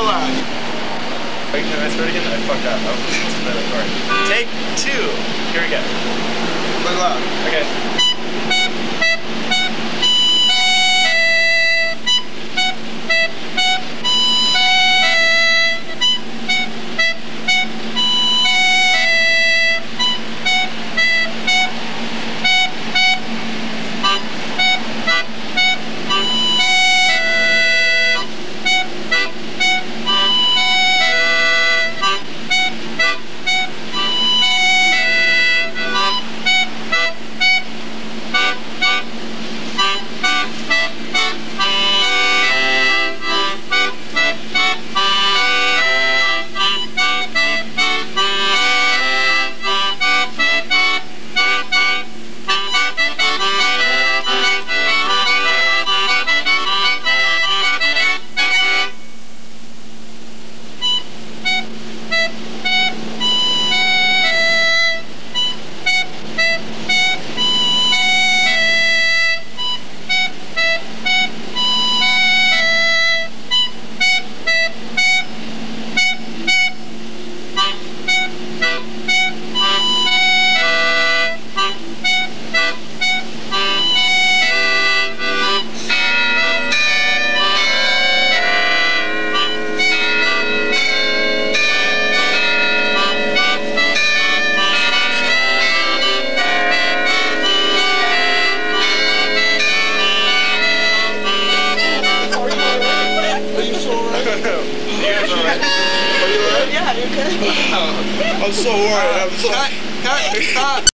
still alive. Wait, can I start again? I fucked up. Oh, it's another part. Take two. Here we go. Look loud. Okay. Yeah, you're good. I'm so worried. I'm so. Cut, cut, cut.